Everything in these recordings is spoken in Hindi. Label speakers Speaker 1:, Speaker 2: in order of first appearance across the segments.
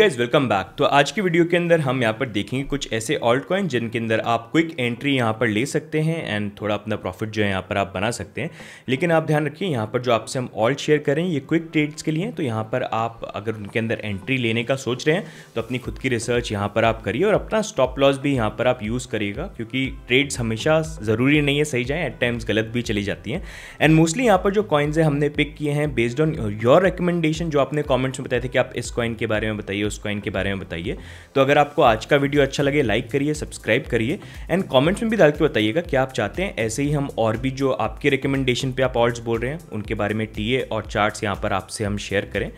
Speaker 1: गाइज़ वेलकम बैक तो आज की वीडियो के अंदर हम यहाँ पर देखेंगे कुछ ऐसे ऑल्ट कॉइन जिनके अंदर आप क्विक एंट्री यहाँ पर ले सकते हैं एंड थोड़ा अपना प्रॉफिट जो है यहाँ पर आप बना सकते हैं। लेकिन आप ध्यान रखिए, यहाँ पर जो आपसे हम ऑल्ट शेयर करें, ये क्विक ट्रेड्स के लिए तो यहाँ पर आप अगर उनके अंदर एंट्री लेने का सोच रहे हैं तो अपनी खुद की रिसर्च यहाँ पर आप करिए और अपना स्टॉप लॉस भी यहाँ पर आप यूज़ करिएगा, क्योंकि ट्रेड्स हमेशा ज़रूरी नहीं है, सही जाए एट टाइम्स गलत भी चली जाती हैं। एंड मोस्टली यहाँ पर जो कॉइन्स है, हमने पिक किए हैं बेस्ड ऑन योर रिकमेंडेशन जो आपने कॉमेंट्स में बताए थे कि आप इस कॉइन के बारे में बताइए उस कॉइन के बारे में बताइए। तो अगर आपको आज का वीडियो अच्छा लगे लाइक करिए सब्सक्राइब करिए एंड कॉमेंट्स में भी डाल के बताइएगा क्या आप चाहते हैं ऐसे ही हम और भी जो आपके रिकमेंडेशन पे आप ऑल्ट्स बोल रहे हैं, उनके बारे में टीए और चार्ट यहाँ पर आपसे हम शेयर करें।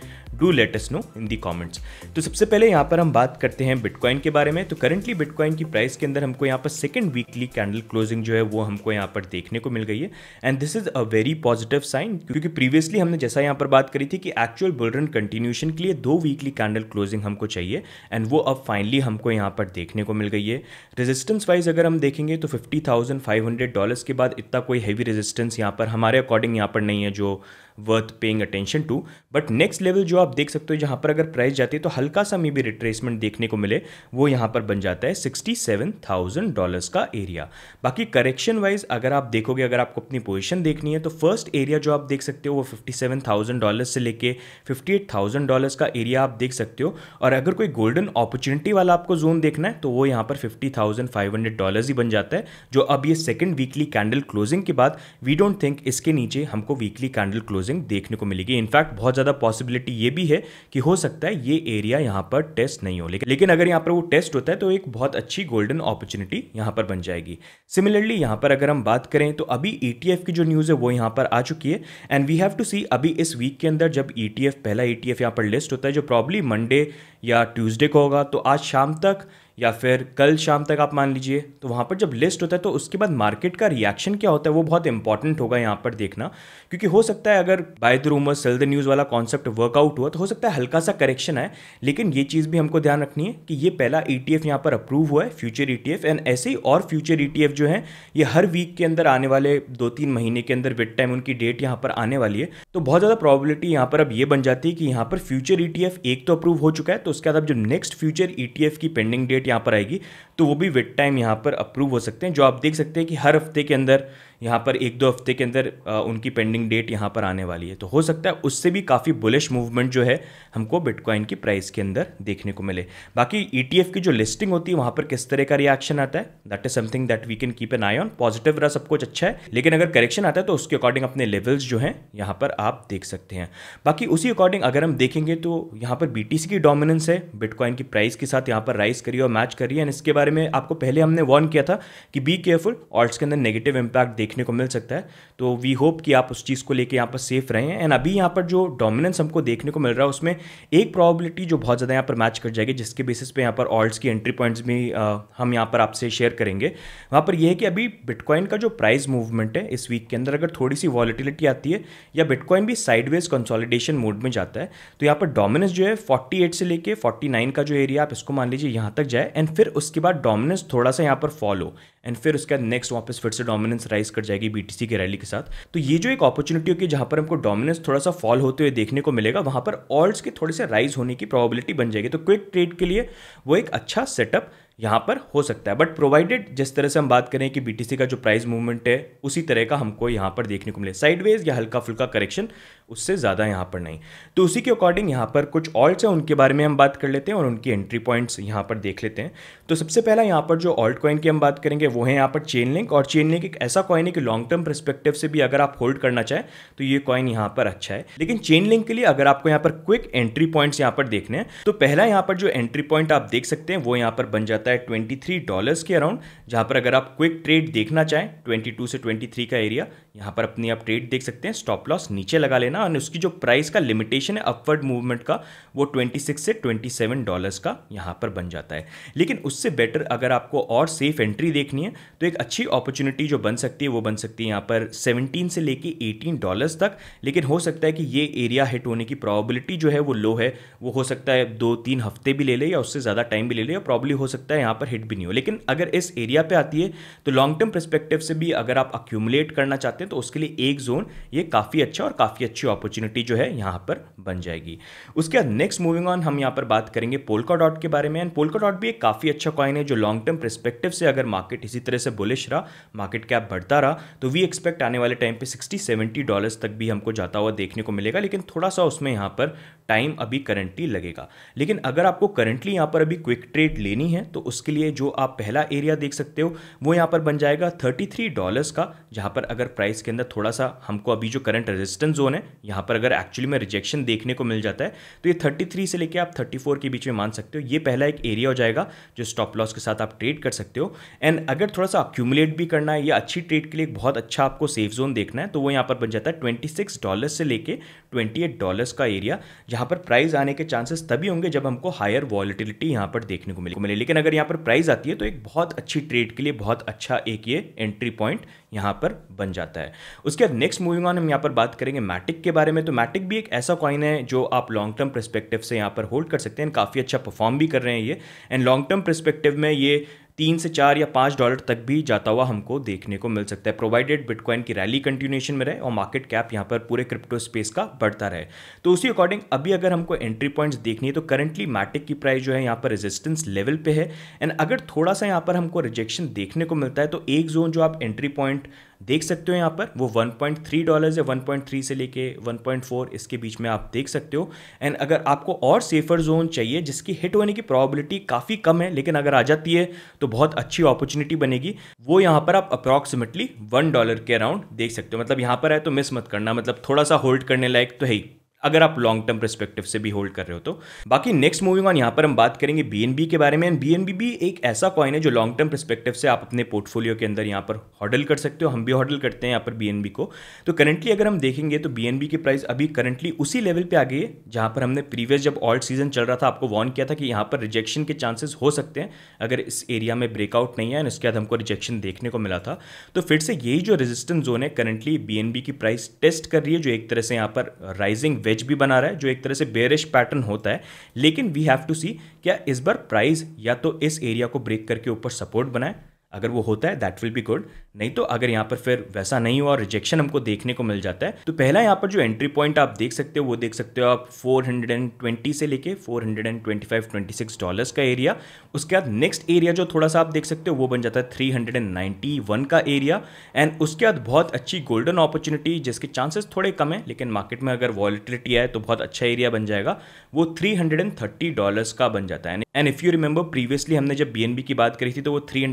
Speaker 1: Do let know in the comments तो सबसे पहले यहाँ पर हम बात करते हैं बिटकॉइन के बारे में। तो करंटली बिटकॉइन की प्राइस के अंदर हमको यहाँ पर सेकेंड वीकली कैंडल क्लोजिंग जो है वो हमको यहाँ पर देखने को मिल गई है। And this is a very positive sign क्योंकि प्रीवियसली हमने जैसा यहाँ पर बात करी थी कि एक्चुअल बुलरन कंटिन्यूशन के लिए दो वीकली कैंडल क्लोजिंग हमको चाहिए। एंड वो अब फाइनली हमको यहाँ पर देखने को मिल गई है। रेजिस्टेंस वाइज अगर हम देखेंगे तो fifty thousand five hundred dollars के बाद इतना कोई हैवी रेजिस्टेंस यहाँ पर हमारे अकॉर्डिंग यहाँ पर नहीं है जो worth paying attention to but next level जो आप देख सकते हो, जहाँ पर अगर प्राइस जाती है तो हल्का सा मे भी रिट्रेसमेंट देखने को मिले, वो यहाँ पर बन जाता है सिक्सटी सेवन थाउज़ेंड डॉलर्स का एरिया बाकी करेक्शन वाइज अगर आप देखोगे, अगर आपको अपनी पोजिशन देखनी है तो फ़र्स्ट एरिया जो आप देख सकते हो, वो फिफ्टी सेवन थाउज़ेंड डॉलर्स से लेके फिफ्टी एट थाउज़ेंड डॉलर्स का एरिया आप देख सकते हो। और अगर कोई गोल्डन अपॉर्चुनिटी वाला आपको जोन देखना है तो वो यहाँ पर fifty thousand five hundred dollars ही बन जाता है, जो अब ये सेकंड वीकली कैंडल क्लोजिंग के बाद वी डोंट थिंक इसके नीचे हमको वीकली कैंडल क्लोजिंग देखने को मिलेगी। इनफैक्ट बहुत ज़्यादा पॉसिबिलिटी ये भी है कि हो सकता है ये एरिया यहाँ पर टेस्ट नहीं हो। लेकिन अगर यहाँ पर वो टेस्ट होता है तो एक बहुत अच्छी गोल्डन अपॉर्चुनिटी यहाँ पर बन जाएगी। सिमिलरली यहाँ पर अगर हम बात करें तो अभी ई e की जो न्यूज़ है, वो यहाँ पर आ चुकी है। And we have to see अभी इस वीक के अंदर जब ई e पहला ई टी यहाँ पर लिस्ट होता है, जो प्रॉब्ली मंडे या ट्यूजडे को होगा तो आज शाम तक या फिर कल शाम तक आप मान लीजिए तो वहाँ पर जब लिस्ट होता है तो उसके बाद मार्केट का रिएक्शन क्या होता है, वो बहुत इंपॉर्टेंट होगा यहाँ पर देखना। क्योंकि हो सकता है अगर buy the rumour sell the news वाला कॉन्सेप्ट वर्कआउट हुआ तो हो सकता है हल्का सा करेक्शन है लेकिन ये चीज़ भी हमको ध्यान रखनी है कि ये पहला ई टी यहाँ पर अप्रूव हुआ है फ्यूचर ई टी एंड ऐसे ही और फ्यूचर ईटीएफ जो है, ये हर वीक के अंदर आने वाले दो तीन महीने के अंदर विद टाइम उनकी डेट यहाँ पर आने वाली है। तो बहुत ज़्यादा प्रॉबिलिटी यहाँ पर अब ये बन जाती है कि यहाँ पर फ्यूचर ईटीएफ एक तो अप्रूव हो चुका है तो उसके बाद अब जो नेक्स्ट फ्यूचर ईटीएफ की पेंडिंग डेट यहाँ पर आएगी तो वो भी विद टाइम यहाँ पर अप्रूव हो सकते हैं, जो आप देख सकते हैं कि हर हफ़्ते के अंदर यहाँ पर एक दो हफ़्ते के अंदर उनकी पेंडिंग डेट यहाँ पर आने वाली है। तो हो सकता है उससे भी काफ़ी बुलिश मूवमेंट जो है, हमको बिटकॉइन की प्राइस के अंदर देखने को मिले। बाकी ई e की जो लिस्टिंग होती है, वहाँ पर किस तरह का रिएक्शन आता है? That is something that we can keep an eye on positive रहा सब कुछ अच्छा है, लेकिन अगर करेक्शन आता है तो उसके अकॉर्डिंग अपने लेवल्स जो हैं, यहाँ पर आप देख सकते हैं। बाकी उसी अकॉर्डिंग अगर हम देखेंगे तो यहाँ पर बीटीसी की डोमिनेंस है। बिटकॉइन की प्राइस के साथ यहाँ पर राइज करिए और मैच करिए एंड इसके बारे में आपको पहले हमने वॉर्न किया था कि बी केयरफुल ऑल्ट्स के अंदर नेगेटिव इंपैक्ट देखने को मिल सकता है। तो वी होप कि आप उस चीज़ को लेके यहाँ पर सेफ़ रहें। एंड अभी यहाँ पर जो डोमिनेंस हमको देखने को मिल रहा है उसमें एक प्रॉबिलिटी जो बहुत ज़्यादा यहाँ पर मैच कर जाएगी जिसके बेसिस पे यहाँ पर ऑल्ट्स की एंट्री पॉइंट्स भी आ, हम यहाँ पर आपसे शेयर करेंगे। वहाँ पर यह है कि अभी बिटकॉइन का जो प्राइस मूवमेंट है इस वीक के अंदर अगर थोड़ी सी वॉलिटिलिटी आती है या बिटकॉइन भी साइडवेज कंसोलिडेशन मोड में जाता है तो यहाँ पर डोमिनेंस जो है फोर्टी से लेके फोर्टी का जो एरिया आप इसको मान लीजिए यहाँ तक जाए। एंड फिर उसके बाद डोमिनेंस थोड़ा सा यहाँ पर फॉलो एंड फिर उसके बाद नेक्स्ट वापस फिर से डोमिनेंस राइज कर जाएगी बीटीसी की रैली के साथ। तो ये जो एक अपॉर्चुनिटी होगी जहाँ पर हमको डोमिनेंस थोड़ा सा फॉल होते हुए देखने को मिलेगा, वहाँ पर ऑल्ट्स के थोड़े से राइज होने की प्रॉबिलिटी बन जाएगी। तो क्विक ट्रेड के लिए वो एक अच्छा सेटअप यहाँ पर हो सकता है बट प्रोवाइडेड जिस तरह से हम बात करें कि बीटीसी का जो प्राइस मूवमेंट है उसी तरह का हमको यहाँ पर देखने को मिले साइडवेज या हल्का फुल्का करेक्शन उससे ज़्यादा यहाँ पर नहीं तो उसी के अकॉर्डिंग यहाँ पर कुछ ऑल्ट्स हैं उनके बारे में हम बात कर लेते हैं और उनकी एंट्री पॉइंट्स यहाँ पर देख लेते हैं तो सबसे पहला यहाँ पर जो ऑल्ट कॉइन की हम बात करेंगे वो है यहाँ पर चेन लिंक और चेन लिंक एक ऐसा कॉइन है कि लॉन्ग टर्म परस्पेक्टिव से भी अगर आप होल्ड करना चाहें तो ये कॉइन यहाँ पर अच्छा है लेकिन चेन लिंक के लिए अगर आपको यहाँ पर क्विक एंट्री पॉइंट्स यहाँ पर देखने हैं तो पहला यहाँ पर जो एंट्री पॉइंट आप देख सकते हैं वो यहाँ पर बन जाता है ट्वेंटी डॉलर्स के अराउंड जहाँ पर अगर आप क्विक ट्रेड देखना चाहें ट्वेंटी से ट्वेंटी का एरिया यहाँ पर अपनी आप ट्रेड देख सकते हैं स्टॉप लॉस नीचे लगा लेना और उसकी जो प्राइस का लिमिटेशन है अपवर्ड मूवमेंट का, वो 26 से 27 डॉलर्स का यहाँ पर बन जाता है। लेकिन उससे बेटर अगर आपको और सेफ़ एंट्री देखनी है तो एक अच्छी अपॉर्चुनिटी जो बन सकती है, वो बन सकती है यहाँ पर 17 से लेके 18 डॉलर्स तक। लेकिन हो सकता है कि ये एरिया हिट होने की प्रॉबिलिटी जो है, वो लो है। वो हो सकता है दो तीन हफ़्ते भी ले ले या उससे ज़्यादा टाइम भी ले ले या प्रॉब्ली हो सकता सकता है, यहाँ पर हिट भी नहीं हो। लेकिन अगर इस एरिया पे आती है तो लॉन्ग टर्म परस्पेक्टिव से भी अगर आप अक्यूमुलेट करना चाहते हैं तो उसके लिए एक जोन ये काफ़ी अच्छा और काफ़ी अच्छी अपॉर्चुनिटी जो है, यहाँ पर बन जाएगी। उसके बाद नेक्स्ट मूविंग ऑन हम यहाँ पर बात करेंगे पोलका डॉट के बारे में। एंड पोलका डॉट भी एक काफ़ी अच्छा कॉइन है, जो लॉन्ग टर्म परस्पेक्टिव से अगर मार्केट इसी तरह से बुलिश रहा मार्केट कैप बढ़ता रहा तो वी एक्सपेक्ट आने वाले टाइम पे 60 70 डॉलर्स तक भी हमको जाता हुआ देखने को मिलेगा। लेकिन थोड़ा सा उसमें यहाँ पर टाइम अभी करंटली लगेगा। लेकिन अगर आपको करंटली यहाँ पर अभी क्विक ट्रेड लेनी है तो उसके लिए जो आप पहला एरिया देख सकते हो, वो यहाँ पर बन जाएगा थर्टी थ्री डॉलर्स का, जहाँ पर अगर प्राइस के अंदर थोड़ा सा हमको अभी जो करंट रेजिस्टेंस जोन है, यहाँ पर अगर एक्चुअली में रिजेक्शन देखने को मिल जाता है तो ये थर्टी थ्री से लेकर आप थर्टी फोर के बीच में मान सकते हो। ये पहला एक एरिया हो जाएगा जो स्टॉप लॉस के साथ आप ट्रेड कर सकते हो। एंड अगर थोड़ा सा अक्यूमुलेट भी करना है या अच्छी ट्रेड के लिए बहुत अच्छा आपको सेफ़ जोन देखना है तो वो यहाँ पर बन जाता है ट्वेंटी सिक्स डॉलर से लेकर ट्वेंटी एट डॉलर्स का एरिया जहाँ पर प्राइस आने के चांसेस तभी होंगे जब हमको हायर वॉलिटिलिटी यहाँ पर देखने को मिले लेकिन अगर यहाँ पर प्राइस आती है तो एक बहुत अच्छी ट्रेड के लिए बहुत अच्छा एक ये एंट्री पॉइंट यहाँ पर बन जाता है। उसके बाद नेक्स्ट मूविंग ऑन हम यहाँ पर बात करेंगे मैटिक के बारे में। तो मैटिक भी एक ऐसा कॉइन है जो आप लॉन्ग टर्म परस्पेक्टिव से यहाँ पर होल्ड कर सकते हैं। काफ़ी अच्छा परफॉर्म भी कर रहे हैं ये। एंड लॉन्ग टर्म परस्पेक्टिव में ये तीन से चार या पाँच डॉलर तक भी जाता हुआ हमको देखने को मिल सकता है। प्रोवाइडेड बिटकॉइन की रैली कंटिन्यूएशन में रहे और मार्केट कैप यहाँ पर पूरे क्रिप्टो स्पेस का बढ़ता रहे। तो उसी अकॉर्डिंग अभी अगर हमको एंट्री पॉइंट्स देखनी है तो करंटली मैटिक की प्राइस जो है यहाँ पर रेजिस्टेंस लेवल पे है। एंड अगर थोड़ा सा यहाँ पर हमको रिजेक्शन देखने को मिलता है तो एक जोन जो आप एंट्री पॉइंट देख सकते हो यहाँ पर। वो 1.3 डॉलर्स या 1.3 से लेके 1.4 इसके बीच में आप देख सकते हो। एंड अगर आपको और सेफर जोन चाहिए, जिसकी हिट होने की प्रॉबिलिटी काफ़ी कम है, लेकिन अगर आ जाती है तो बहुत अच्छी अपॉर्चुनिटी बनेगी। वो यहाँ पर आप अप्रॉक्सीमेटली वन डॉलर के अराउंड देख सकते हो। मतलब यहाँ पर है तो मिस मत करना। मतलब थोड़ा सा होल्ड करने लायक तो है ही। अगर आप लॉन्ग टर्म परस्पेक्टिव से भी होल्ड कर रहे हो तो। बाकी नेक्स्ट मूविंग ऑन यहाँ पर हम बात करेंगे बी के बारे में। एंड बी भी एक ऐसा कॉइन है जो लॉन्ग टर्म परस्पेक्टिव से आप अपने पोर्टफोलियो के अंदर यहाँ पर हॉडल कर सकते हो। हम भी हॉडल करते हैं यहाँ पर बी को। तो करंटली अगर हम देखेंगे तो बी की प्राइस अभी करंटली उसी लेवल पर आ गई है, जहाँ पर हमने प्रीवियस जब ऑल्ट सीज़न चल रहा था, आपको वॉर्न किया था कि यहाँ पर रिजेक्शन के चांसेस हो सकते हैं, अगर इस एरिया में ब्रेकआउट नहीं है उसके बाद हमको रिजेक्शन देखने को मिला था। तो फिर से यही जो रेजिस्टेंस जोन है करंटली बी की प्राइस टेस्ट कर रही है, जो एक तरह से यहाँ पर राइजिंग वेज भी बना रहा है, जो एक तरह से बेरिश पैटर्न होता है। लेकिन वी हैव टू सी क्या इस बार प्राइस या तो इस एरिया को ब्रेक करके ऊपर सपोर्ट बनाए। अगर वो होता है दैट विल बी गुड नहीं तो अगर यहाँ पर फिर वैसा नहीं हुआ और रिजेक्शन हमको देखने को मिल जाता है तो पहला यहाँ पर जो एंट्री पॉइंट आप देख सकते हो, वो देख सकते हो आप 420 से लेके 425 26 डॉलर्स का एरिया उसके बाद नेक्स्ट एरिया जो थोड़ा सा आप देख सकते हो, वो बन जाता है 391 का एरिया एंड उसके बाद बहुत अच्छी गोल्डन अपॉर्चुनिटी जिसके चांसेस थोड़े कम है, लेकिन मार्केट में अगर वॉलिटिलिटी आए तो बहुत अच्छा एरिया बन जाएगा, वो थ्री डॉलर्स का बन जाता है. And if you remember previously हमने जब बी की बात करी थी तो वो थ्री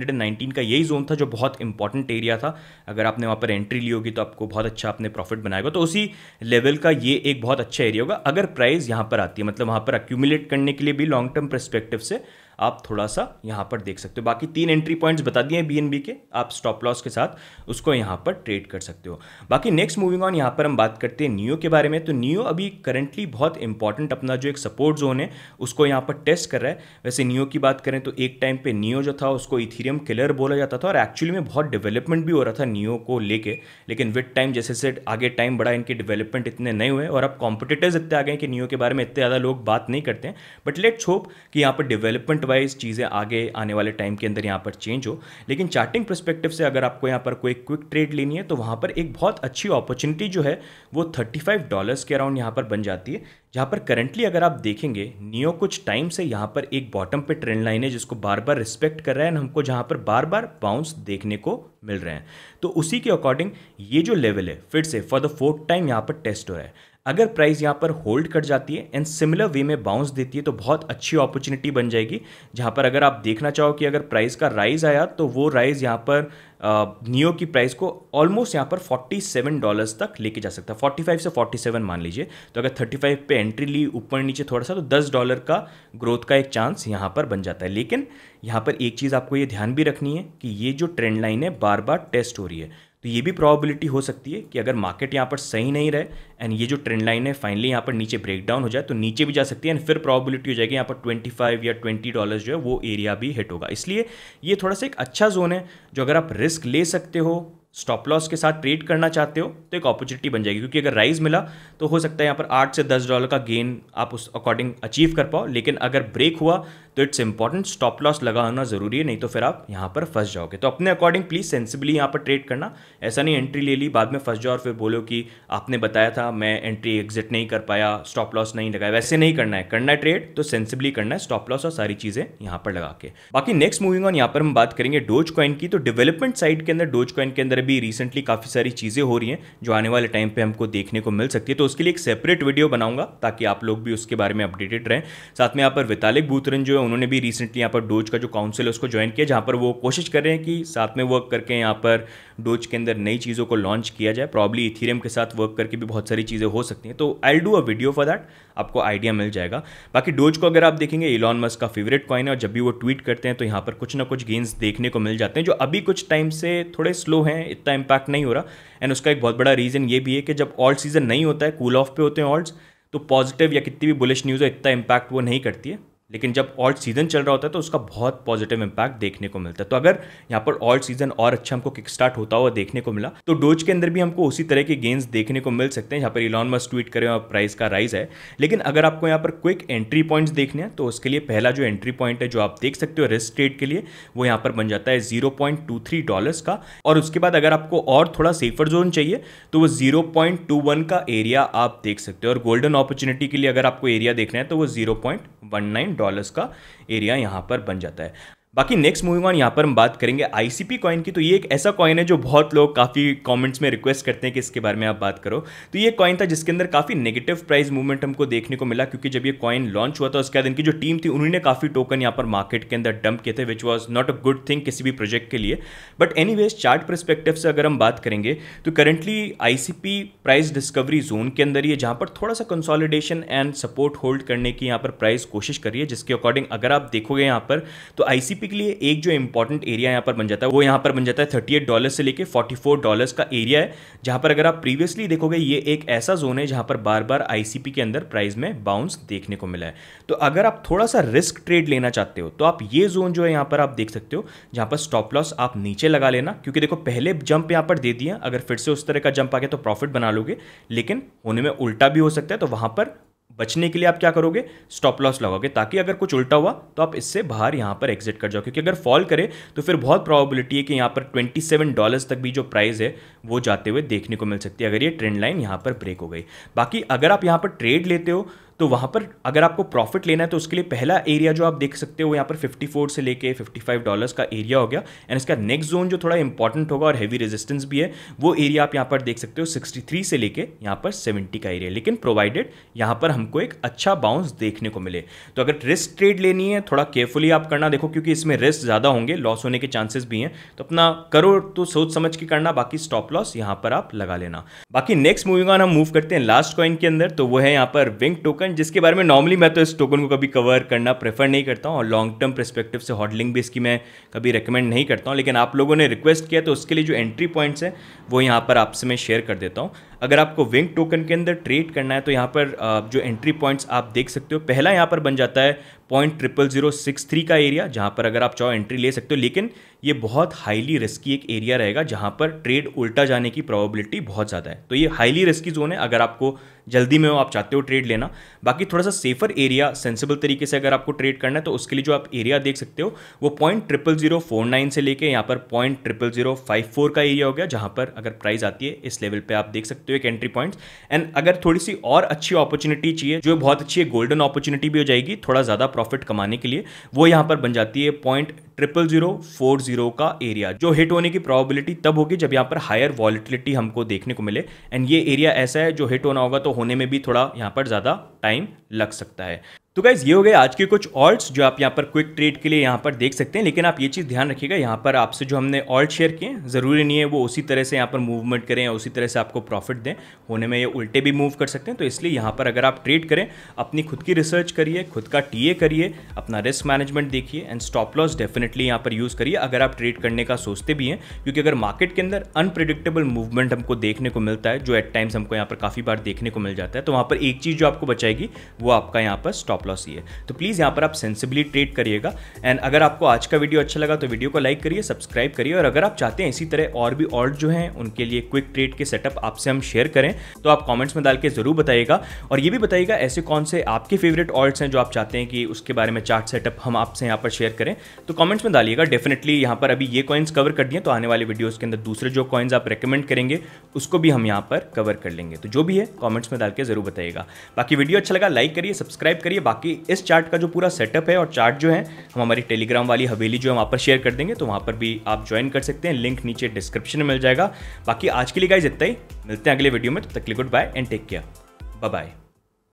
Speaker 1: का यही जोन था जो बहुत इंपॉर्टेंट एरिया था। अगर आपने वहाँ पर एंट्री ली होगी तो आपको बहुत अच्छा अपने प्रॉफिट बनाएगा तो उसी लेवल का ये एक बहुत अच्छा एरिया होगा। अगर प्राइस यहाँ पर आती है मतलब वहाँ पर अक्यूमुलेट करने के लिए भी लॉन्ग टर्म परस्पेक्टिव से आप थोड़ा सा यहाँ पर देख सकते हो। बाकी तीन एंट्री पॉइंट्स बता दिए बी एन बी के। आप स्टॉप लॉस के साथ उसको यहाँ पर ट्रेड कर सकते हो। बाकी नेक्स्ट मूविंग ऑन यहाँ पर हम बात करते हैं नियो के बारे में। तो नियो अभी करंटली बहुत इंपॉर्टेंट अपना जो एक सपोर्ट जोन है, उसको यहाँ पर टेस्ट कर रहा है। वैसे नियो की बात करें तो एक टाइम पे नियो जो था, उसको इथीरियम किलर बोला जाता था। और एक्चुअली में बहुत डेवलपमेंट भी हो रहा था नियो को लेके। लेकिन विद टाइम जैसे जैसे आगे टाइम बढ़ा, इनके डेवलपमेंट इतने नहीं हुए और अब कॉम्पिटिटर्स इतने आ गए कि नियो के बारे में इतने ज़्यादा लोग बात नहीं करते हैं। बट लेट्स होप कि यहाँ पर डेवलपमेंट वाइज चीज़ें आगे आने वाले टाइम के अंदर यहाँ पर चेंज हो। लेकिन चार्टिंग परस्पेक्टिव से अगर आपको यहाँ पर कोई क्विक ट्रेड लेनी है तो वहाँ पर एक बहुत अच्छी अपॉर्चुनिटी जो है, वो थर्टी फाइव डॉलर्स के अराउंड यहाँ पर बन जाती है। जहाँ पर करंटली अगर आप देखेंगे नियो कुछ टाइम से यहाँ पर एक बॉटम पे ट्रेंड लाइन है जिसको बार बार रिस्पेक्ट कर रहा है एंड हमको जहाँ पर बार बार बाउंस देखने को मिल रहे हैं। तो उसी के अकॉर्डिंग ये जो लेवल है, फिर से फॉर द फोर्थ टाइम यहाँ पर टेस्ट हो रहा है। अगर प्राइस यहाँ पर होल्ड कर जाती है एंड सिमिलर वे में बाउंस देती है तो बहुत अच्छी अपॉर्चुनिटी बन जाएगी। जहाँ पर अगर आप देखना चाहो कि अगर प्राइस का राइज आया तो वो राइज यहाँ पर नियो की प्राइस को ऑलमोस्ट यहाँ पर 47 डॉलर्स तक लेके जा सकता है। 45 से 47 मान लीजिए। तो अगर 35 पे एंट्री ली ऊपर नीचे थोड़ा सा तो 10 डॉलर का ग्रोथ का एक चांस यहाँ पर बन जाता है। लेकिन यहाँ पर एक चीज़ आपको ये ध्यान भी रखनी है कि ये जो ट्रेंड लाइन है बार बार टेस्ट हो रही है। तो ये भी प्रॉबिलिटी हो सकती है कि अगर मार्केट यहाँ पर सही नहीं रहे एंड ये जो ट्रेंड लाइन है फाइनली यहाँ पर नीचे ब्रेक डाउन हो जाए तो नीचे भी जा सकती है एंड फिर प्रॉबिलिटी हो जाएगी यहाँ पर 25 या 20 डॉलर्स जो है, वो एरिया भी हिट होगा। इसलिए ये थोड़ा सा एक अच्छा जोन है, जो अगर आप रिस्क ले सकते हो स्टॉप लॉस के साथ ट्रेड करना चाहते हो तो एक अपॉर्चुनिटी बन जाएगी, क्योंकि अगर राइज मिला तो हो सकता है यहाँ पर आठ से दस डॉलर का गेन आप उस अकॉर्डिंग अचीव कर पाओ, लेकिन अगर ब्रेक हुआ तो इट्स इंपॉर्टेंट स्टॉप लॉस लगाना ज़रूरी है, नहीं तो फिर आप यहाँ पर फंस जाओगे। तो अपने अकॉर्डिंग प्लीज़ सेंसिबली यहाँ पर ट्रेड करना। ऐसा नहीं एंट्री ले ली, बाद में फंस जाओ और फिर बोलो कि आपने बताया था, मैं एंट्री एग्जिट नहीं कर पाया स्टॉप लॉस नहीं लगाया। वैसे नहीं करना है। करना है ट्रेड तो सेंसिबली करना है स्टॉप लॉस और सारी चीज़ें यहाँ पर लगा के। बाकी नेक्स्ट मूविंग ऑन यहाँ पर हम बात करेंगे डोज कॉइन की। तो डेवलपमेंट साइड के अंदर डोज कॉइन के अंदर भी रिसेंटली काफ़ी सारी चीज़ें हो रही हैं, जो आने वाले टाइम पे हमको देखने को मिल सकती है। तो उसके लिए एक सेपरेट वीडियो बनाऊँगा, ताकि आप लोग भी उसके बारे में अपडेटेड रहें। साथ में यहाँ पर वितालिक बूतरन जो है उन्होंने भी रिसेंटली यहाँ पर डोज का जो काउंसिल है, उसको ज्वाइन किया, जहाँ पर वो कोशिश कर रहे हैं कि साथ में वर्क करके यहाँ पर डोज के अंदर नई चीज़ों को लॉन्च किया जाए। प्रॉब्ली इथीरियम के साथ वर्क करके भी बहुत सारी चीज़ें हो सकती हैं। तो I do a video for that आपको आइडिया मिल जाएगा। बाकी डोज को अगर आप देखेंगे इलॉन मस्क का फेवरेट कॉइन है, और जब भी वो ट्वीट करते हैं तो यहाँ पर कुछ ना कुछ गेंस देखने को मिल जाते हैं, जो अभी कुछ टाइम से थोड़े स्लो हैं, इतना इम्पैक्ट नहीं हो रहा। एंड उसका एक बहुत बड़ा रीज़न ये भी है कि जब ऑल्ट सीज़न नहीं होता है कूल ऑफ़ पे होते हैं ऑल्ट्स तो पॉजिटिव या कितनी भी बुलिश न्यूज़ है, इतना इम्पैक्ट वो नहीं करती है। लेकिन जब ऑल्ट सीज़न चल रहा होता है तो उसका बहुत पॉजिटिव इंपैक्ट देखने को मिलता है। तो अगर यहाँ पर ऑल्ट सीज़न और अच्छा हमको किक स्टार्ट होता हुआ देखने को मिला तो डोज के अंदर भी हमको उसी तरह के गेंस देखने को मिल सकते हैं। यहाँ पर इलॉन मस्ट ट्वीट करें और प्राइस का राइज है। लेकिन अगर आपको यहाँ पर क्विक एंट्री पॉइंट्स देखने हैं तो उसके लिए पहला जो एंट्री पॉइंट है जो आप देख सकते हो रिस्क ट्रेड के लिए, वो यहाँ पर बन जाता है zero point two three dollars का। और उसके बाद अगर आपको और थोड़ा सेफर जोन चाहिए तो वो ज़ीरो पॉइंट टू वन का एरिया आप देख सकते हो। और गोल्डन अपॉर्चुनिटी के लिए अगर आपको एरिया देखना है तो वो zero point one nine dollars का एरिया यहाँ पर बन जाता है। बाकी नेक्स्ट मूविंग ऑन यहाँ पर हम बात करेंगे आईसीपी कॉइन की। तो ये एक ऐसा कॉइन है जो बहुत लोग काफ़ी कमेंट्स में रिक्वेस्ट करते हैं कि इसके बारे में आप बात करो। तो ये कॉइन था जिसके अंदर काफ़ी नेगेटिव प्राइस मूवमेंट हमको देखने को मिला क्योंकि जब ये कॉइन लॉन्च हुआ था, उसके बाद इनकी जो टीम थी, उन्होंने काफ़ी टोकन यहाँ पर मार्केट के अंदर डंप किए थे which was not a good thing किसी भी प्रोजेक्ट के लिए। बट एनी चार्ट परस्पेक्टिव से अगर हम बात करेंगे तो currently I price discovery zone के अंदर है जहाँ पर थोड़ा सा कंसोलिडेशन एंड सपोर्ट होल्ड करने की यहाँ पर प्राइस कोशिश कर रही है, जिसके अकॉर्डिंग अगर आप देखोगे यहाँ पर तो आई लिए एक जो इंपॉर्टेंट एरिया यहाँ पर बन जाता है, वो यहाँ पर बन जाता है थर्टी डॉलर से लेके फोर्टी फोर डॉलर्स का एरिया है, जहाँ पर अगर आप प्रीवियसली देखोगे, ये एक ऐसा जोन है जहाँ पर बार बार आईसीपी के अंदर प्राइस में बाउंस देखने को मिला है। तो अगर आप थोड़ा सा रिस्क ट्रेड लेना चाहते हो तो आप ये जोन जो है यहाँ पर आप देख सकते हो, जहाँ पर स्टॉप लॉस आप नीचे लगा लेना, क्योंकि देखो, पहले जंप यहाँ पर दे दिया, अगर फिर से उस तरह का जंप आ गया तो प्रॉफिट बना लोगे, लेकिन होने में उल्टा भी हो सकता है तो वहाँ पर बचने के लिए आप क्या करोगे? स्टॉप लॉस लगाओगे। ताकि अगर कुछ उल्टा हुआ तो आप इससे बाहर यहाँ पर एग्जिट कर जाओ। क्योंकि अगर फॉल करे तो फिर बहुत प्रॉबिलिटी है कि यहाँ पर 27 डॉलर्स तक भी जो प्राइस है, वो जाते हुए देखने को मिल सकती है, अगर ये ट्रेंड लाइन यहाँ पर ब्रेक हो गई। बाकी अगर आप यहाँ पर ट्रेड लेते हो तो वहाँ पर अगर आपको प्रॉफिट लेना है तो उसके लिए पहला एरिया जो आप देख सकते हो, यहाँ पर 54 से लेके 55 डॉलर्स का एरिया हो गया। एंड इसका नेक्स्ट जोन जो थोड़ा इंपॉर्टेंट होगा और हैवी रेजिस्टेंस भी है, वो एरिया आप यहाँ पर देख सकते हो 63 से लेके यहाँ पर 70 का एरिया लेकिन प्रोवाइडेड यहाँ पर हमको एक अच्छा बाउंस देखने को मिले। तो अगर रिस्क ट्रेड लेनी है, थोड़ा केयरफुली आप करना देखो, क्योंकि इसमें रिस्क ज़्यादा होंगे लॉस होने के चांसेस भी हैं। तो अपना करो तो सोच समझ के करना, बाकी स्टॉप लॉस यहाँ पर आप लगा लेना। बाकी नेक्स्ट मूविंग ऑन हम मूव करते हैं लास्ट कॉइन के अंदर तो वो है यहाँ पर विंग टोकन टोकन जिसके बारे में नॉर्मली मैं तो इस टोकन को कभी कवर करना प्रेफर नहीं करता हूँ और लॉन्ग टर्म परस्पेक्टिव से हॉडलिंग भी इसकी मैं कभी रिकमेंड नहीं करता हूँ। लेकिन आप लोगों ने रिक्वेस्ट किया तो उसके लिए जो एंट्री पॉइंट्स हैं, वो यहाँ पर आपसे मैं शेयर कर देता हूँ। अगर आपको विंग टोकन के अंदर ट्रेड करना है तो यहाँ पर जो एंट्री पॉइंट्स आप देख सकते हो, पहला यहाँ पर बन जाता है point triple zero six three का एरिया जहाँ पर अगर आप चाहो एंट्री ले सकते हो, लेकिन ये बहुत हाईली रिस्की एक एरिया रहेगा, जहाँ पर ट्रेड उल्टा जाने की प्रोबेबिलिटी बहुत ज़्यादा है। तो ये हाईली रिस्की जोन है, अगर आपको जल्दी में हो, आप चाहते हो ट्रेड लेना। बाकी थोड़ा सा सेफर एरिया सेंसिबल तरीके से अगर आपको ट्रेड करना है तो उसके लिए जो आप एरिया देख सकते हो, वो point triple zero four nine से लेके यहाँ पर point triple zero five four का एरिया हो गया, जहाँ पर अगर प्राइस आती है, इस लेवल पर आप देख सकते हो। एक एंट्री पॉइंट एंड अगर थोड़ी सी और अच्छी अपॉर्चुनिटी चाहिए, जो बहुत अच्छी है गोल्डन अपॉर्चुनिटी भी हो जाएगी, थोड़ा ज़्यादा प्रॉफिट कमाने के लिए, वो यहाँ पर बन जाती है point triple zero four zero का एरिया जो हिट होने की प्रोबेबिलिटी तब होगी जब यहाँ पर हायर वॉलिटिलिटी हमको देखने को मिले. एंड ये एरिया ऐसा है, जो हिट होना होगा तो होने में भी थोड़ा यहाँ पर ज़्यादा टाइम लग सकता है. तो गाइज़ ये हो गए आज के कुछ ऑल्ट्स जो आप यहाँ पर क्विक ट्रेड के लिए यहाँ पर देख सकते हैं, लेकिन आप ये चीज़ ध्यान रखिएगा, यहाँ पर आपसे जो हमने ऑल्ट शेयर किए ज़रूरी नहीं है वो उसी तरह से यहाँ पर मूवमेंट करें या उसी तरह से आपको प्रॉफिट दें, होने में ये उल्टे भी मूव कर सकते हैं तो इसलिए यहाँ पर अगर आप ट्रेड करें, अपनी खुद की रिसर्च करिए, खुद का टीए करिए, अपना रिस्क मैनेजमेंट देखिए एंड स्टॉप लॉस डेफिनेटली यहाँ पर यूज़ करिए, अगर आप ट्रेड करने का सोचते भी हैं, क्योंकि अगर मार्केट के अंदर अनप्रिडिक्टेबल मूवमेंट हमको देखने को मिलता है, जो एट टाइम्स हमको यहाँ पर काफ़ी बार देखने को मिल जाता है तो वहाँ पर एक चीज़ जो आपको बचाएगी, वो आपका यहाँ पर स्टॉप लॉस ही है। तो प्लीज़ यहाँ पर आप सेंसिबली ट्रेड करिएगा। एंड अगर आपको आज का वीडियो अच्छा लगा तो वीडियो को लाइक करिए सब्सक्राइब करिए। और अगर आप चाहते हैं इसी तरह और भी ऑल्ट जो हैं, उनके लिए क्विक ट्रेड के सेटअप आपसे हम शेयर करें तो आप कॉमेंट्स में डाल के ज़रूर बताइएगा। और ये भी बताइएगा, ऐसे कौन से आपके फेवरेट ऑल्ट्स हैं जो आप चाहते हैं कि उसके बारे में चार्ट सेटअप हम आपसे यहाँ पर शेयर करें। तो कॉमेंट्स में डालिएगा डेफिनेटली यहाँ पर अभी ये कॉइन्स कवर कर दिए तो आने वाले वीडियोज़ के अंदर दूसरे जो कॉइन्स आप रिकमेंड करेंगे, उसको भी हम यहाँ पर कवर कर लेंगे। तो जो भी है कॉमेंट्स में डाल के ज़रूर बताइएगा। बाकी वीडियो अच्छा लगा लाइक करिए सब्सक्राइब करिए। बाकी इस चार्ट का जो पूरा सेटअप है और चार्ट जो है, हम हमारी टेलीग्राम वाली हवेली जो है वहाँ पर शेयर कर देंगे तो वहाँ पर भी आप ज्वाइन कर सकते हैं। लिंक नीचे डिस्क्रिप्शन में मिल जाएगा। बाकी आज के लिए गाइज़ इतना ही। मिलते हैं अगले वीडियो में तो तकली good bye and take care bye